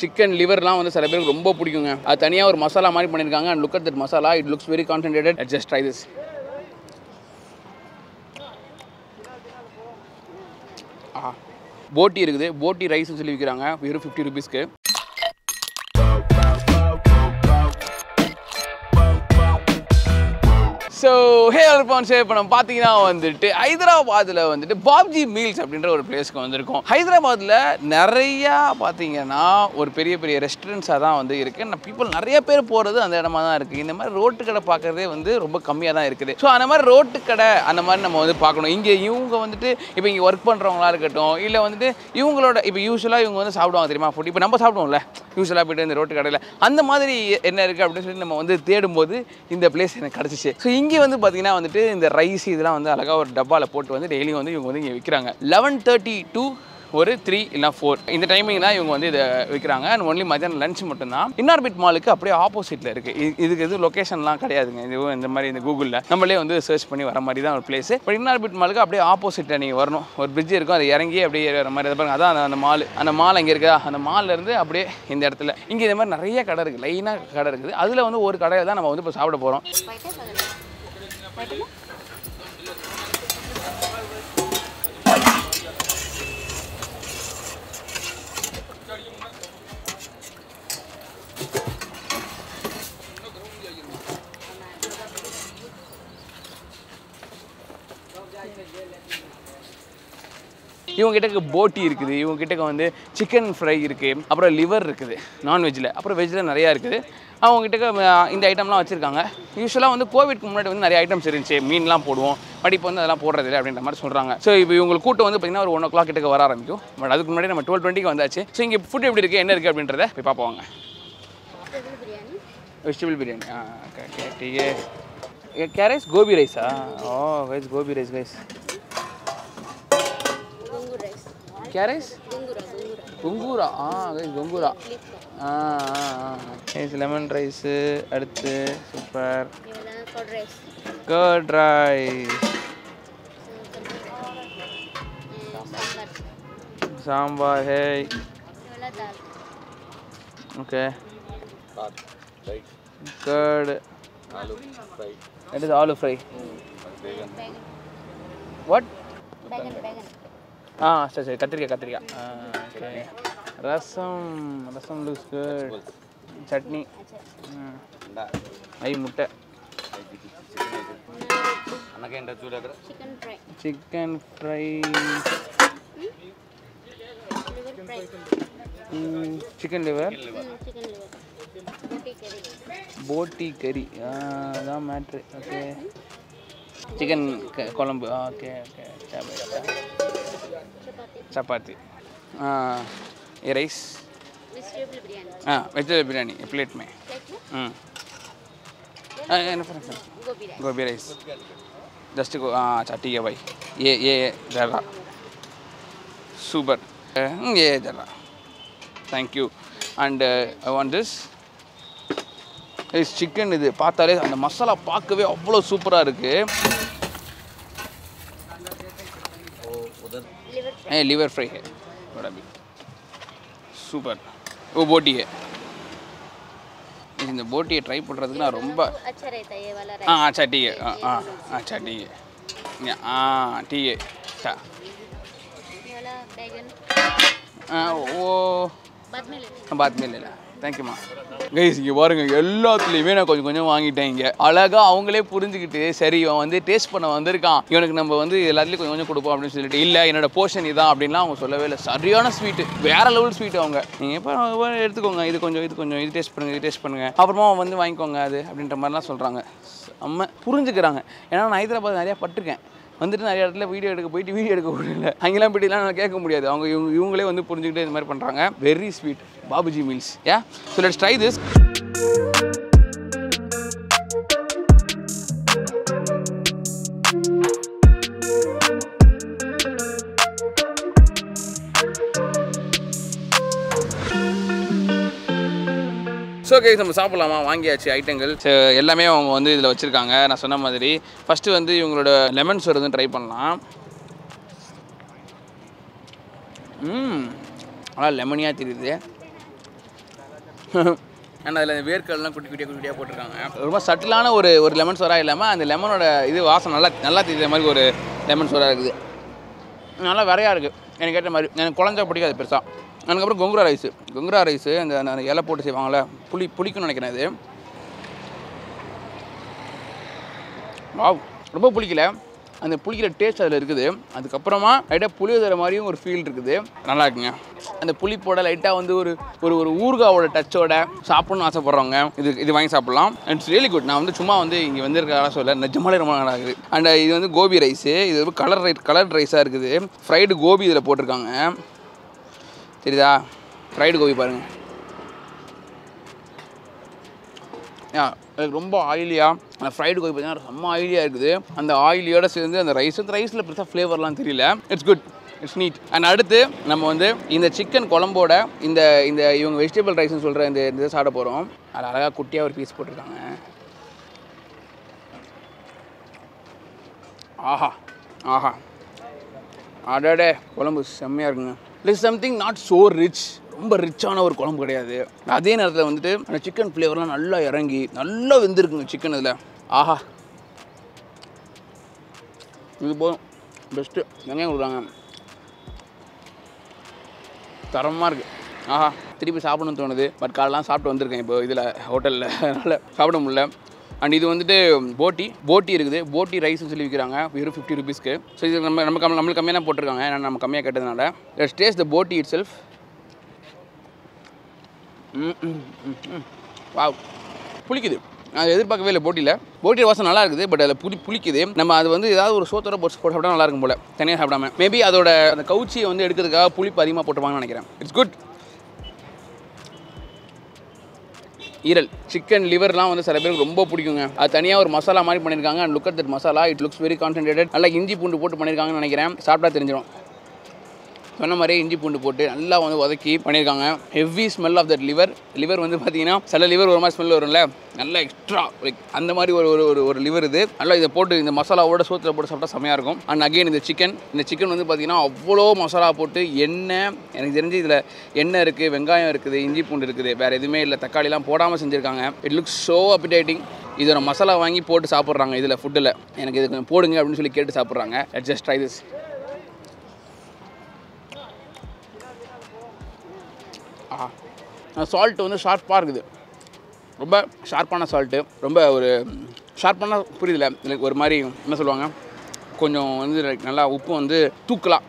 Chicken லிவர்லாம் வந்து சில பேருக்கு ரொம்ப பிடிக்குங்க. அது தனியாக ஒரு மசாலா மாதிரி பண்ணியிருக்காங்க and look at that masala it looks very concentrated just try this போட்டி இருக்குது. போட்டி ரைஸ்னு சொல்லி விற்கிறாங்க வெறும் ஃபிஃப்டி ருபீஸ்க்கு ஸோ ஹே அல்பான் ஷே இப்போ நம்ம பார்த்தீங்கன்னா வந்துட்டு ஹைதராபாத்தில் வந்துட்டு பாப்ஜி மீல்ஸ் அப்படின்ற ஒரு பிளேஸ்க்கு வந்திருக்கோம். ஹைதராபாத்தில் நிறையா பார்த்தீங்கன்னா ஒரு பெரிய பெரிய ரெஸ்டாரண்ட்ஸாக தான் வந்து இருக்குது நான் பீப்புள் நிறைய பேர் போகிறது அந்த இடமா தான் இருக்குது இந்த மாதிரி ரோட்டு கடை பார்க்குறதே வந்து ரொம்ப கம்மியாக தான் இருக்குது. ஸோ அந்த மாதிரி ரோட்டு கடை அந்த மாதிரி நம்ம வந்து பார்க்கணும். இங்கே இவங்க வந்துட்டு இப்போ இங்கே ஒர்க் பண்ணுறவங்களா இருக்கட்டும் இல்லை வந்துட்டு இவங்களோட இப்போ யூஸ்வலாக இவங்க வந்து சாப்பிடுவாங்க தெரியுமா? ஃபுட் இப்போ நம்ம சாப்பிடுவோம்ல. யூஸ்வலாக போயிட்டு இந்த ரோட்டு கடையில். அந்த மாதிரி என்ன இருக்குது அப்படின்னு சொல்லி நம்ம வந்து தேடும்போது இந்த பிளேஸ் எனக்கு கிடச்சிச்சு. ஸோ இங்கே வந்து பார்த்தீங்கன்னா வந்துட்டு இந்த ரைஸ் இதெல்லாம் வந்து அழகாக ஒரு டப்பாவில் போட்டு வந்து டெய்லியும் வந்து இவங்க வந்து இங்கே விற்கிறாங்க லெவன் தேர்ட்டி டூ ஒரு த்ரீ இல்லை ஃபோர் இந்த டைமிங் தான் இவங்க வந்து இதை விற்கிறாங்க அண்ட் ஒன்லி மதியானம் லஞ்ச் மட்டும்தான். இன்னார்பிட் மாலுக்கு அப்படியே ஆப்போசிட்டில் இருக்குது இதுக்கு எதுவும் லொக்கேஷன்லாம் கிடையாதுங்க. இதுவும் இந்த மாதிரி இந்த கூகுளில் நம்மளே வந்து சர்ச் பண்ணி வர மாதிரி தான் ஒரு பிளேஸ் பட் இன்னார்பிட் மாலுக்கு அப்படியே ஆப்போசிட்டில் நீங்கள் வரணும். ஒரு பிரிட்ஜ் இருக்கும். அதை இறங்கி அப்படியே வர மாதிரி. அதை பாருங்க. அதான் அந்த- மால் அந்த மால் அங்கே இருக்கா அந்த மால்ல இருந்து அப்படியே இந்த இடத்துல. இங்கே இந்த மாதிரி நிறைய கடை இருக்குது லைனாக கடை இருக்குது. அதில் வந்து ஒரு கடையில் தான் நம்ம வந்து இப்போ சாப்பிட போகிறோம் இவங்க கிட்ட போட்டி இருக்குது. இவங்க கிட்ட வந்து சிக்கன் ஃப்ரை இருக்குது அப்புறம் லிவர் இருக்குது. நான்வெஜ்ஜில் அப்புறம் வெஜ்ஜில் நிறையா இருக்குது. அவங்ககிட்ட இந்த ஐட்டம்லாம் வச்சுருக்காங்க. யூஸ்வலாக வந்து கோவிட்க்கு முன்னாடி வந்து நிறைய ஐட்டம்ஸ் இருந்துச்சு. மீன்லாம் போடுவோம். படிப்பு வந்து அதெல்லாம் போடுறது இல்லை அப்படின்ற மாதிரி சொல்கிறாங்க ஸோ இப்போ இவங்க கூட்டம் வந்து பார்த்திங்கன்னா ஒரு ஒன் ஓ கிளாக் கிட்ட வர ஆரம்பிக்கும். பட் அதுக்கு முன்னாடி நம்ம டுவெல் டுவெண்ட்டிக்கு வந்தாச்சு. ஸோ இங்கே ஃபுட் எப்படி இருக்குது என்ன இருக்குது அப்படின்றத போய் பார்ப்போங்க வெஜிடபிள் பிரியாணி ஆ ஓகே ஓகே டீ கேரைஸ் கோபி ரைஸா ஓ வெஜ் கோபி ரைஸ் ரைஸ் கேரைஸ் கொங்கூரா ஆ கைஸ் ஆ ஆ ஆ. லெமன் ரைஸு அடுத்து super curd rice sambar. Hey okay curd is aloo fry what ஆ சரி சரி. கத்திரிக்காய் கத்திரிக்காய். ஆ okay rasam rasam looks good chutney. ஐ முட்டை. சிக்கன் ஃப்ரை சிக்கன் லிவர் போட்டி கறி. அதான் மேட்ரு ஓகே சிக்கன் குழம்பு. Okay okay chapati. ஆ. ये राइस हाँ वेजिटेबल बिरयानी प्लेट में हम्म हाँ, ये ना फ्रेंड्स गोभी राइस जस्ट को हाँ अच्छा ठीक है भाई ये ये जरा सुपर ये जरा thank you and I want this chicken இது பார்த்தாலே அந்த மசாலா பார்க்கவே அவ்வளோ சூப்பராக இருக்குது ए लिवर फ्राई है बड़ा भी சூப்பர் ஓ போட்டி है இந்த போட்டியை ட்ரை பண்ணுறதுக்கு நான் ரொம்ப अच्छा रहता है ये वाला ஆ राइस अच्छा ठीक है हाँ हाँ अच्छा ठीक है हाँ ठीक है अच्छा ये वाला बैगन हाँ, वो बाद में ले बाद में ले ला தேங்க்யூம்மா கைஸ் இங்கே பாருங்கள் எல்லாத்துலேயுமே நான் கொஞ்சம் கொஞ்சம் வாங்கிட்டேன் இங்கே. அழகாக அவங்களே புரிஞ்சுக்கிட்டு சரி இவன் வந்து டேஸ்ட் பண்ண வந்திருக்கான். இவனுக்கு நம்ம வந்து எல்லாத்துலேயும் கொஞ்சம் கொஞ்சம் கொடுப்போம் அப்படின்னு சொல்லிட்டு இல்லை என்னோட போர்ஷன் இதான் அப்படின்லாம் அவங்க சொல்லவே இல்லை. சரியான ஸ்வீட்டு வேற லெவல் ஸ்வீட் அவங்க. நீங்கள் இப்போ எடுத்துக்கோங்க இது கொஞ்சம் இது கொஞ்சம் இது டேஸ்ட் பண்ணுங்க இது டேஸ்ட் பண்ணுங்கள் அப்புறமா வந்து வாங்கிக்கோங்க அது அப்படின்ற மாதிரிலாம் சொல்கிறாங்க நம்ம புரிஞ்சுக்கிறாங்க. ஏன்னா நான் ஹைதராபாத் நிறையா பட்டிருக்கேன். வந்துட்டு நிறைய இடத்துல வீடியோ எடுக்க போயிட்டு வீடியோ எடுக்க முடியல அங்கெல்லாம் போயிட்டுலாம் நான் கேட்க முடியாது. அவங்க இவங்க இவங்களே வந்து புரிஞ்சுக்கிட்டு இந்த மாதிரி பண்ணுறாங்க very sweet Babuji meals yeah so let's try this so case நம்ம சாப்பிட்லாமா? வாங்கியாச்சு ஐட்டங்கள். எல்லாமே அவங்க வந்து இதில் வச்சுருக்காங்க. நான் சொன்ன மாதிரி ஃபஸ்ட்டு வந்து இவங்களோட லெமன் சோறு வந்து ட்ரை பண்ணலாம். ம் நல்லா லெமனியாக தெரியுது. ஆனால் அதில் வேர்க்கடலாம் குட்டி குட்டியாக குட்டி குட்டியாக போட்டிருக்காங்க. ரொம்ப சட்டிலான ஒரு ஒரு லெமன் சோறாக இல்லாமல் அந்த லெமனோட இது வாசம் நல்லா நல்லா தெரியுற மாதிரி ஒரு லெமன் சோறாக இருக்குது. நல்லா விரையாக இருக்குது எனக்கு கேட்ட மாதிரி எனக்கு குழஞ்சா பிடிக்காது பெருசாக அதுக்கப்புறம் கொங்குரா ரைஸு. கொங்குரா ரைஸு அந்த இலை போட்டு செய்வாங்கள்ல புளி புளிக்கும்னு நினைக்கிறேன் இது. வாவ் ரொம்ப புளிக்கல. அந்த புளிக்கிற டேஸ்ட் அதில் இருக்குது. அதுக்கப்புறமா லைட்டாக புளி தர மாதிரியும் ஒரு ஃபீல் இருக்குது. நல்லா இருக்குங்க. அந்த புளிப்போட லைட்டாக வந்து ஒரு ஒரு ஒரு ஊறுகாவோட டச்சோட சாப்பிட்ணும்னு ஆசைப்பட்றவங்க இது இது வாங்கி சாப்பிட்லாம். இட்ஸ் ரியலி குட் நான் வந்து சும்மா வந்து இங்கே வந்திருக்க சொல்ல நிஜமாலே ரொம்ப நல்லா இருக்குது. அண்ட் இது வந்து கோபி ரைஸு இது வந்து கலர் ரைட் கலர் ரைஸாக இருக்குது. ஃப்ரைடு கோபி இதில் போட்டிருக்காங்க. தெரியுதா? ஃப்ரைடு கோபி பாருங்கள் எனக்கு ரொம்ப ஆயிலியாக அந்த ஃப்ரைடு கோபி பார்த்தீங்கன்னா செம்ம ஆயிலியாக இருக்குது. அந்த ஆயிலியோட சேர்ந்து அந்த ரைஸ் அந்த ரைஸில் பெருசாக ஃப்ளேவர்லாம் தெரியல. It's good it's neat and அடுத்து நம்ம வந்து இந்த சிக்கன் குழம்போட இந்த இந்த இவங்க வெஜிடபிள் ரைஸ்னு சொல்கிற இந்த இந்த இதை சாப்பிட போகிறோம் அது அழகாக குட்டியாக ஒரு பீஸ் போட்டிருக்காங்க. ஆஹா ஆஹா. அடடே குழம்பு செம்மையாக இருக்குங்க. It's something not so rich ரொம்ப ரிச்சான ஒரு குழம்பு கிடையாது. அதே நேரத்தில் வந்துட்டு அந்த சிக்கன் ஃப்ளேவர்லாம் நல்லா இறங்கி நல்லா வெந்திருக்குங்க சிக்கன் இதில். ஆஹா. இது போதும் பெஸ்ட்டு வெங்காயம் கொடுக்குறாங்க. தரமாக இருக்குது ஆஹா. திருப்பி சாப்பிடணும்னு தோணுது. பட் காலெலாம் சாப்பிட்டு வந்திருக்கேன் இப்போ இதில் ஹோட்டலில் அதனால் சாப்பிட முடியல. அண்ட் இது வந்துட்டு போட்டி போட்டி இருக்குது. போட்டி ரைஸ்னு சொல்லி விற்கிறாங்க வெறும் ஃபிஃப்டி ருபீஸ்க்கு ஸோ இது நம்ம நம்ம கம் நம்மளுக்கு கம்மியாக தான் போட்டிருக்காங்க. ஏன்னா நம்ம கம்மியாக கேட்டதுனால. லெட்ஸ் டேஸ்ட் த போட்டி இட் செல்ஃப் வா புளிக்குது. அது எதிர்பார்க்கவே இல்லை போட்டியில். போட்டியில் வாசம் நல்லா இருக்குது பட் அதில் புளி புளிக்குது. நம்ம அது வந்து ஏதாவது ஒரு சோத்தோட போட்டு போட்டு சாப்பிட்டா நல்லா இருக்கும் போல. தனியாக சாப்பிடாம. மேபி அதோட அந்த கவுச்சியை வந்து எடுக்கிறதுக்காக புளிப்பு அதிகமாக போட்டுப்பாங்கன்னு நினைக்கிறேன். இட்ஸ் குட் ஈரல். சிக்கன் லிவர்லாம் வந்து சில பேருக்கு ரொம்ப பிடிக்குங்க. அது தனியாக ஒரு மசாலா மாதிரி பண்ணியிருக்காங்க. And look at that masala. It looks very concentrated நல்லா இஞ்சி பூண்டு போட்டு பண்ணியிருக்காங்கன்னு நினைக்கிறேன். சாப்பிட்டா தெரிஞ்சிடும் சொன்ன மாதிரியே இஞ்சி பூண்டு போட்டு நல்லா வந்து உதக்கி பண்ணியிருக்காங்க. Heavy smell of that liver liver வந்து பார்த்தீங்கன்னா சில லிவர் ஒரு மாதிரி ஸ்மெல் வரும்ல. நல்லா எக்ஸ்ட்ரா லைக் அந்த மாதிரி ஒரு ஒரு ஒரு லிவர் இது. நல்லா இதை போட்டு இந்த மசாலாவோட சோத்தில் போட்டு சாப்பிட்டா செமையாக இருக்கும். அண்ட் அகைன் இந்த சிக்கன் இந்த சிக்கன் வந்து பார்த்தீங்கன்னா அவ்வளோ மசாலா போட்டு எண்ணெய் எனக்கு தெரிஞ்சு இதில் எண்ணெய் இருக்குது வெங்காயம் இருக்குது இஞ்சி பூண்டு இருக்குது வேறு எதுவுமே இல்லை. தக்காளிலாம் போடாமல் செஞ்சுருக்காங்க. இட் லுக்ஸ் ஸோ அப்பிடேட்டிங் இதோட மசாலா வாங்கி போட்டு சாப்பிட்றாங்க இதில் ஃபுட்டில் எனக்கு இது கொஞ்சம் போடுங்க அப்படின்னு சொல்லி கேட்டு சாப்பிட்றாங்க. Let just try this salt வந்து ஷார்ப்பாக இருக்குது. ரொம்ப ஷார்ப்பான சால்ட்டு ரொம்ப ஒரு ஷார்ப்பான புரியுதுல? எனக்கு ஒரு மாதிரி என்ன சொல்லுவாங்க? கொஞ்சம் வந்து நல்லா உப்பு வந்து தூக்கலாம்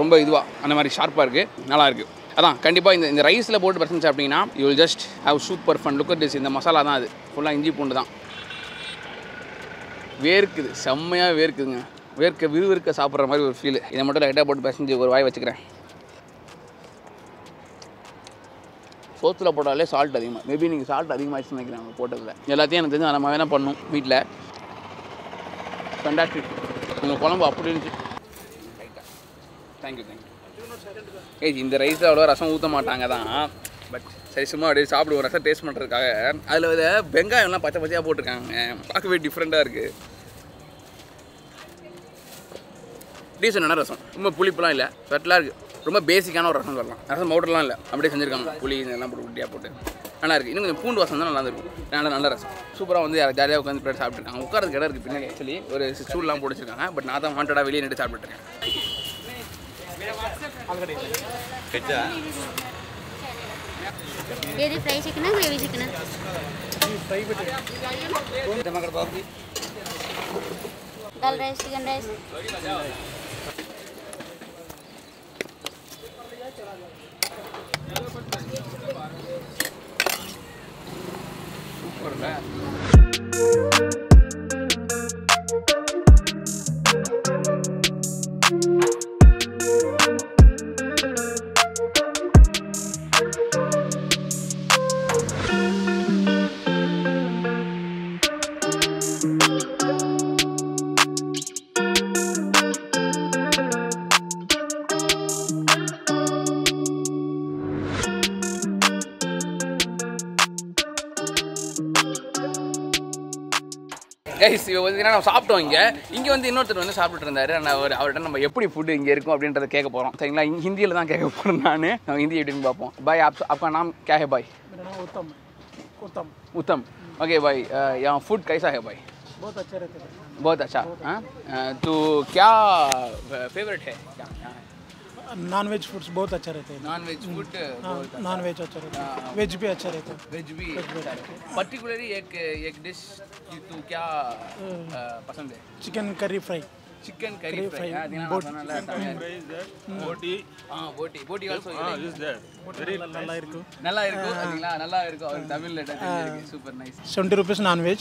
ரொம்ப இதுவாக அந்த மாதிரி ஷார்ப்பாக இருக்குது நல்லா இருக்குது அதான் கண்டிப்பாக இந்த இந்த ரைஸில் போட்டு பிரச்சனை சாப்பிட்டீங்கன்னா you will just have super fun look this இந்த மசாலா தான் அது. ஃபுல்லாக இஞ்சி பூண்டு தான். வேர்க்குது செம்மையாக வேர்க்குதுங்க. வேர்க்க விறுவிறுக்க சாப்பிட்ற மாதிரி ஒரு ஃபீல் இதை மட்டும் லைட்டாக போட்டு பிசைஞ்சு ஒரு வாய் வச்சுக்கிறேன். சோத்தில் போட்டாலே சால்ட் அதிகமாக மேபி நீங்கள் சால்ட் அதிகமாகிடுச்சுன்னு நினைக்கிறேன் அவங்க போட்டதில். எல்லாத்தையும் எனக்கு தெரிஞ்சு நம்ம வேணால் பண்ணும் வீட்டில் ஃபண்டாஸ்டிக் உங்கள் குழம்பு அப்படி இருந்துச்சு. தேங்க்யூ தேங்க்யூ ஏய் இந்த ரைஸில் அவ்வளோ ரசம் ஊற்ற மாட்டாங்க தான். பட் சரி சும்மா அப்படியே சாப்பிடுவோம் ரசம் டேஸ்ட் பண்ணுறதுக்காக அதில் வந்து வெங்காயம்லாம் பச்சை பச்சையாக போட்டிருக்காங்க. பார்க்கவே டிஃப்ரெண்ட்டாக இருக்குது டீசெண்டான ரசம். ரொம்ப புளிப்புலாம் இல்லை. சட்டிலாக இருக்குது ரொம்ப பேசிக்கான ஒரு ரசம் சொல்லலாம் ரசம் பவுடர்லாம் இல்லை அப்படியே செஞ்சுருக்காங்க புளி இதெல்லாம் போட்டு குட்டியாக போட்டு நல்லா இருக்குது இன்னும் கொஞ்சம் பூண்டு வாசம் தான் நல்லா இருக்கும் நல்ல நல்ல ரசம் சூப்பராக வந்து ஜாலியாக உட்காந்து பிளேட் சாப்பிட்ருக்காங்க உட்காரதுக்கு இடம் இருக்குது பின்னாடி ஆக்சுவலி ஒரு ஸ்டூல்லாம் போட்டு வச்சிருக்காங்க பட் நான் தான் வாண்டடாக வெளியே நின்று சாப்பிட்டுருக்கேன் ఏది ఫ్రై చికెనా గ్రేవీ చికెనా dal rice chicken rice guys இவ வந்து நம்ம சாப்பிட்டோம் இங்கே இங்கே வந்து இன்னொருத்தர் வந்து சாப்பிட்டுட்டு இருந்தாரு நான் அவர் அவர்கிட்ட நம்ம எப்படி ஃபுட்டு இங்கே இருக்கும் அப்படின்றத கேட்க போகிறோம் சரிங்களா இங்க ஹிந்தியில் தான் கேட்க போகிறோம் நான் நம்ம ஹிந்தி எப்படின்னு பார்ப்போம் பாய் आप आपका नाम क्या है भाई मेरा नाम उत्तम है उत्तम उत्तम ओके भाई अ, यहाँ फूड कैसा है भाई बहुत अच्छे रहते हैं बहुत अच्छा हाँ अ, तो क्या फेवरेट है क्या क्या है नॉन वेज फूड्स बहुत अच्छा रहते हैं। Non veg food non veg अच्छा रहता है। वेज भी अच्छा रहता है। वेज भी पर्टिकुलरली एक एक डिश तू क्या पसंद है? Chicken curry fry chicken curry fry. Yeah, Dina boat. Chicken fry is there. Boti. Ah, boti. Boti also. Ah, is there. Very nice. Nalla நல்லா இருக்கு. நல்லா இருக்கு. அதுங்களா நல்லா இருக்கு. அவர் தமிழ்ல தெரிஞ்சிருக்கு. Super nice. 70 rupees non veg.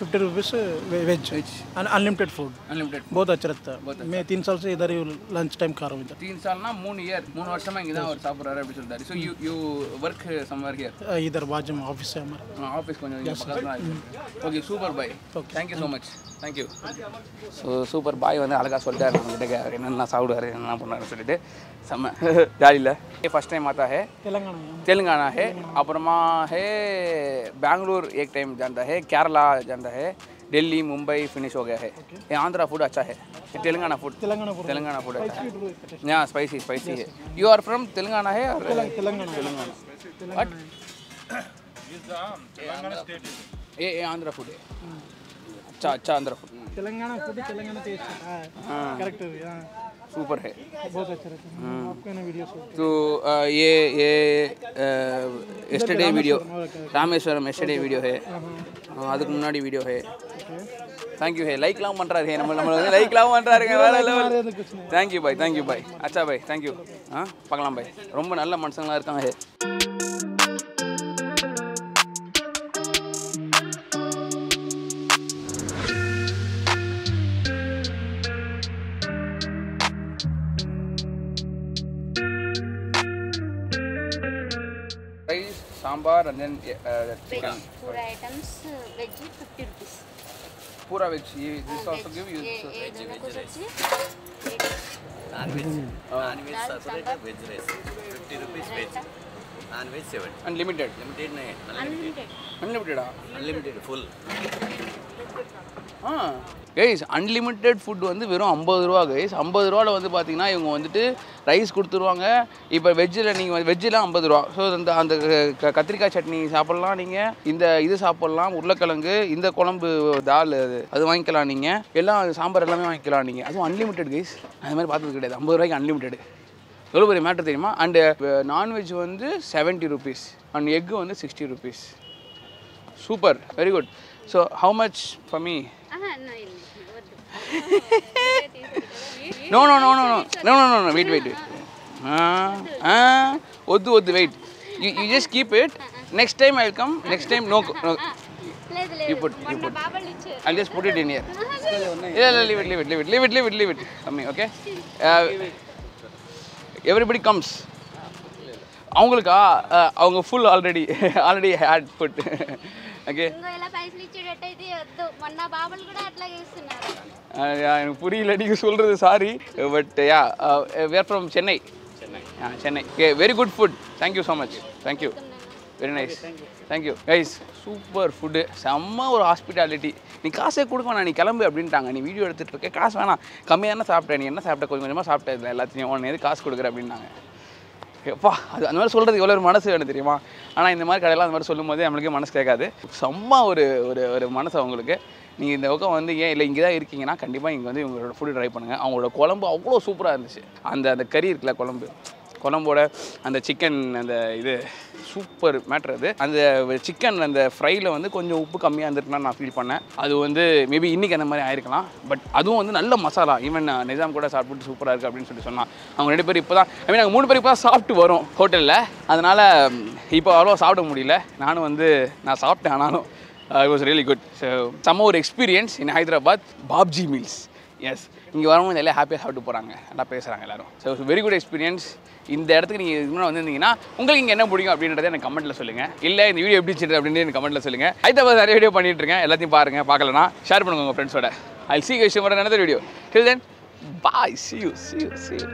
50 rupees veg. Veg. And unlimited food. Unlimited. बहुत अच्छा रहता है. मैं तीन साल से इधर ही लंच टाइम खा रहा हूँ इधर. तीन साल ना मून ईयर मून वर्ष में इधर और सापुर रहा है बिचुल दारी. So you you work somewhere here. इधर बाजू में ऑफ़िस है हमारा. हाँ ऑफ़िस कौन है? Okay super bye. Thank you so much. Thank you. So super bye. Bye வந்து அழகாக சொல்லிட்டாரு நம்மகிட்ட அவர் என்னென்ன சாப்பிடுவாரு என்ன பண்ணாருன்னு சொல்லிட்டு செம்ம ஜாலியில் फर्स्ट टाइम आता है तेलंगाना में तेलंगाना है अपरमा है बैंगलोर एक टाइम जानता है केरला जानता है दिल्ली मुंबई फिनिश हो गया है ये आंध्रा फूड अच्छा है ये Telangana food Telangana food Telangana food अच्छा है यहाँ स्पाइसी स्पाइसी है यू आर फ्रॉम तेलंगाना है और तेलंगाना तेलंगाना What? ये ये आंध्रा फूड है अच्छा अच्छा Andhra food Telangana food Telangana taste हाँ करेक्ट हाँ सुपर है बहुत अच्छा रहता है आपका ना वीडियो शूट तो अ, ये ये yesterday video Rameswaram yesterday video ஹே அஹ், அதுக்கு முன்னாடி வீடியோ ஹே தேங்க்யூ ஹே லைக்லாம் பண்ணுறாரு நம்ம நம்ம வந்து லைக்லாம் பண்ணுறாருங்க வேற level thank you bye thank you bye அச்சா பாய் தேங்க்யூ ஆ பார்க்கலாம் பாய் ரொம்ப நல்ல மனுஷங்களா இருக்காங்க hey sambar and then uh, chicken. Veg, four items, veg 50 rupees. Pura veg, this veg. also give you? Veg, veg, veg veg. Non-veg, non-veg veg rice. 50 rupees veg. Non veg seven unlimited limited nine full ah. Guys unlimited food வந்து வெறும் ஐம்பது ரூபா guys ஐம்பது ரூபாவில் வந்து பார்த்தீங்கன்னா இவங்க வந்துட்டு rice கொடுத்துருவாங்க. இப்போ வெஜ்ஜில் நீங்கள் வந்து வெஜ்ஜிலாம் ஐம்பது ரூபா. ஸோ அந்த அந்த கத்திரிக்காய் சட்னி சாப்பிட்லாம் நீங்கள் இந்த இது சாப்பிட்லாம் உருளைக்கிழங்கு இந்த குழம்பு தால் அது அது வாங்கிக்கலாம் நீங்கள் எல்லாம் சாம்பார் எல்லாமே வாங்கிக்கலாம் நீங்கள் அதுவும் அன்லிமிட்டெட் கைஸ் அது மாதிரி பார்த்தது கிடையாது. ஐம்பது ரூபாய்க்கு அன்லிமிட்டெட் எவ்வளோ பெரிய மேட்ரு தெரியுமா? அண்டு நான்வெஜ் uh, வந்து செவன்ட்டி ருபீஸ் அண்ட் எக்கு வந்து sixty rupees super very good so how much for me no no no no no no no no wait wait wait ஒத்து ஒத்து wait you you just keep it next time I come next time no no you put you put. i'll just put it in here. Yeah leave it leave it leave it leave it leave it leave it come here everybody comes அவங்களுக்கா? அவங்க full already already had food okay எனக்கு புரியல நீங்க சொல்கிறது sorry but yeah where from Chennai Chennai Chennai okay very good food thank you so much thank you very nice thank you guys super food செம்ம ஒரு hospitality நீ காசே கொடுக்க வேணாம் நீ கிளம்பு அப்படின்ட்டாங்க. நீ வீடியோ எடுத்துகிட்டு இருக்க. காசு வேணாம். கம்மியாக தானே சாப்பிட்டேன் நீ என்ன சாப்பிட்ட? கொஞ்சம் கொஞ்சமாக சாப்பிட்டதில்ல எல்லாத்தையும் உடனே காசு கொடுக்குற அப்படின்னாங்க. எப்பா அது அந்த மாதிரி சொல்கிறது எவ்வளோ ஒரு மனசு வேணும் தெரியுமா? ஆனால் இந்த மாதிரி கடையெல்லாம் அந்த மாதிரி சொல்லும் போதே நம்மளுக்கே மனசு கேட்காது. செம்ம ஒரு ஒரு ஒரு மனசு அவங்களுக்கு. நீங்கள் இந்த பக்கம் வந்து ஏன் இல்லை இங்கே தான் இருக்கீங்கன்னா கண்டிப்பாக இங்கே வந்து இவங்களோட ஃபுட்டு ட்ரை பண்ணுங்கள் அவங்களோட குழம்பு அவ்வளோ சூப்பராக இருந்துச்சு. அந்த அந்த கறி இருக்குல்ல குழம்பு. குழம்போட அந்த சிக்கன் அந்த இது சூப்பர் மேட்ரு அது. அந்த சிக்கன் அந்த ஃப்ரையில் வந்து கொஞ்சம் உப்பு கம்மியாக இருந்திருக்குன்னு நான் ஃபீல் பண்ணேன். அது வந்து மேபி இன்றைக்கி அந்த மாதிரி ஆயிருக்கலாம். பட் அதுவும் வந்து நல்ல மசாலா. ஈவன் நிஜாம் கூட சாப்பிட்டு சூப்பராக இருக்குது அப்படின்னு சொல்லி சொன்னான். அவங்க ரெண்டு பேர் இப்போ தான் ஐ மீன் நாங்கள் மூணு பேர் இப்போ தான் சாப்பிட்டு வரோம் ஹோட்டலில். அதனால் இப்போ அவ்வளோ சாப்பிட முடியல. நானும் வந்து நான் சாப்பிட்டேன் ஆனாலும் it was really good so செம்ம ஒரு experience in Hyderabad Babji meals S இங்கே வரவங்க எல்லாம் ஹாப்பியாக சாப்பிட்டு போகிறாங்க நல்லா பேசுகிறாங்க எல்லோரும். ஸோ வெரி குட் எக்ஸ்பீரியன்ஸ் இந்த இடத்துக்கு நீங்கள் இதுக்கு முன்னாடி வந்திருந்தீங்கன்னா உங்களுக்கு இங்கே என்ன பிடிக்கும் அப்படின்றத எனக்கு கமெண்ட்டில் சொல்லுங்கள் இல்லை இந்த வீடியோ எப்படி வச்சுட்டு அப்படின்னு எனக்கு கமெண்ட்டில் சொல்லுங்கள் ஹைதராபாத் நிறைய வீடியோ பண்ணிட்டு இருக்கேன். எல்லாத்தையும் பாருங்கள் பார்க்கலனா ஷேர் பண்ணுங்கள் உங்கள் ஃப்ரெண்ட்ஸோட ஐ சி விஷயம் வர நடந்த video till then bye see you see you see you